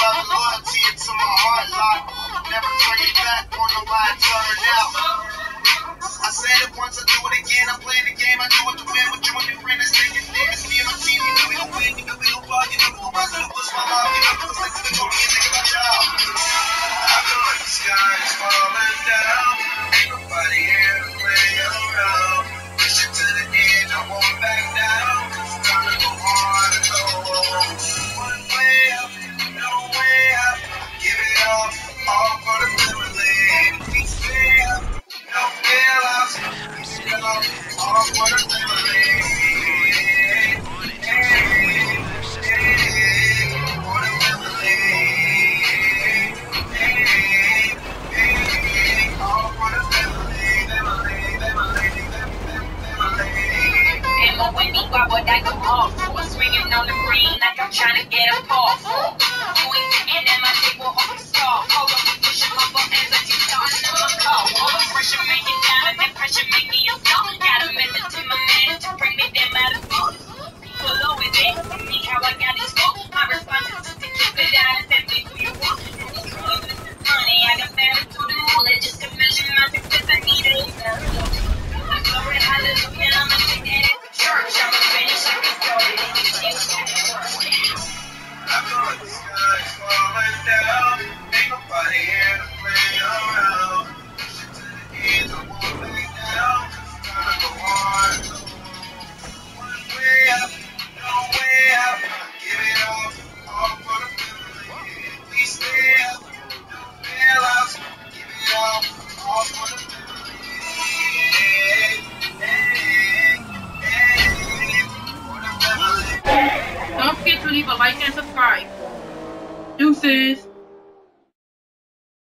Love and loyalty, it's in my heart lock. Never turn it back, wonder why I turn out. I said it once, I do it again. I'm playing the game, I do it to win. With you and your friend, it's taking damage. Me and my team, you know we gon' win, you know we gon' ball, you know we gon' rise, you know push my mom, you know we Wendy Barbara that go off. Was swinging on the green like I'm trying to get a. You ain't sitting in my dick will hold the stall. Hold up, push up as I keep starting in my call. All the pressure make it down and pressure make me a star. Got a message to my man to bring me them out of school. People always ask me how I got this school. My response is just to keep it down and tell me who you want. Money, I got married to the moolah just to measure my success. I need it. Like and subscribe. Deuces.